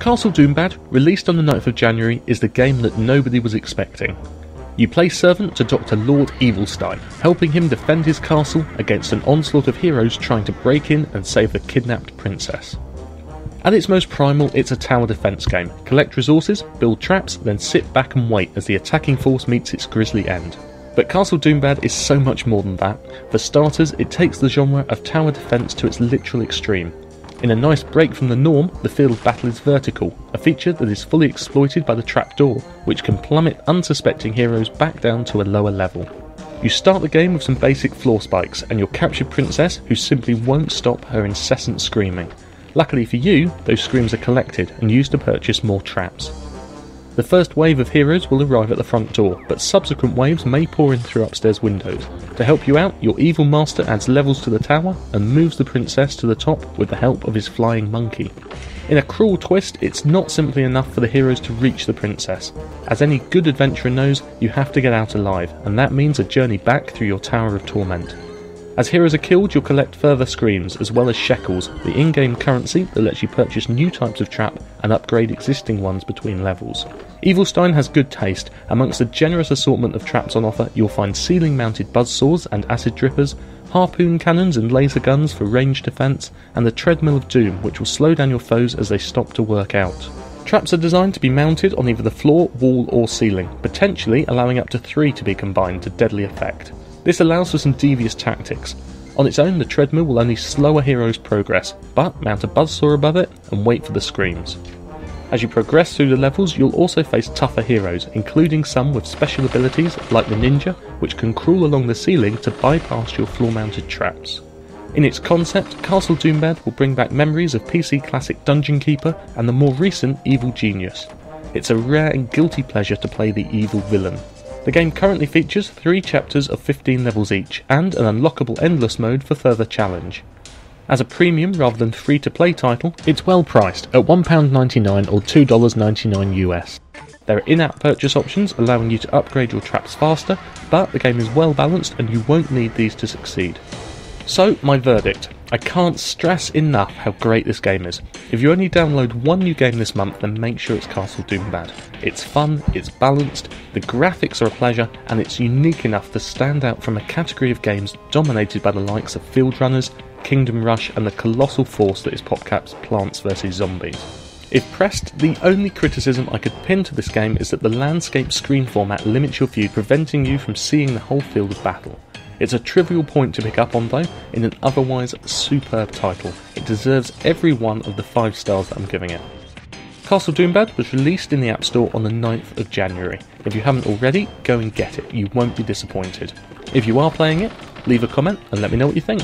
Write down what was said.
Castle Doombad, released on the 9th of January, is the game that nobody was expecting. You play servant to Dr. Lord Evilstein, helping him defend his castle against an onslaught of heroes trying to break in and save the kidnapped princess. At its most primal, it's a tower defense game. Collect resources, build traps, then sit back and wait as the attacking force meets its grisly end. But Castle Doombad is so much more than that. For starters, it takes the genre of tower defense to its literal extreme. In a nice break from the norm, the field of battle is vertical, a feature that is fully exploited by the trapdoor, which can plummet unsuspecting heroes back down to a lower level. You start the game with some basic floor spikes and your captured princess who simply won't stop her incessant screaming. Luckily for you, those screams are collected and used to purchase more traps. The first wave of heroes will arrive at the front door, but subsequent waves may pour in through upstairs windows. To help you out, your evil master adds levels to the tower and moves the princess to the top with the help of his flying monkey. In a cruel twist, it's not simply enough for the heroes to reach the princess. As any good adventurer knows, you have to get out alive, and that means a journey back through your Tower of Torment. As heroes are killed, you'll collect further screams, as well as shekels, the in game currency that lets you purchase new types of trap and upgrade existing ones between levels. Evilstein has good taste. Amongst a generous assortment of traps on offer, you'll find ceiling mounted buzzsaws and acid drippers, harpoon cannons and laser guns for range defense, and the treadmill of doom, which will slow down your foes as they stop to work out. Traps are designed to be mounted on either the floor, wall, or ceiling, potentially allowing up to three to be combined to deadly effect. This allows for some devious tactics. On its own, the treadmill will only slow a hero's progress, but mount a buzzsaw above it and wait for the screams. As you progress through the levels, you'll also face tougher heroes, including some with special abilities like the ninja, which can crawl along the ceiling to bypass your floor mounted traps. In its concept, Castle Doombad will bring back memories of PC classic Dungeon Keeper and the more recent Evil Genius. It's a rare and guilty pleasure to play the evil villain. The game currently features three chapters of 15 levels each, and an unlockable endless mode for further challenge. As a premium rather than free to play title, it's well priced at £1.99 or $2.99 US. There are in app purchase options allowing you to upgrade your traps faster, but the game is well balanced and you won't need these to succeed. So, my verdict I can't stress enough how great this game is. If you only download one new game this month, then make sure it's Castle Doombad. It's fun, it's balanced, the graphics are a pleasure, and it's unique enough to stand out from a category of games dominated by the likes of Fieldrunners, Kingdom Rush, and the colossal force that is PopCap's Plants vs. Zombies. If pressed, the only criticism I could pin to this game is that the landscape screen format limits your view, preventing you from seeing the whole field of battle. It's a trivial point to pick up on though, in an otherwise superb title. It deserves every one of the 5 stars that I'm giving it. Castle Doombad was released in the App Store on the 9th of January. If you haven't already, go and get it, you won't be disappointed. If you are playing it, leave a comment and let me know what you think.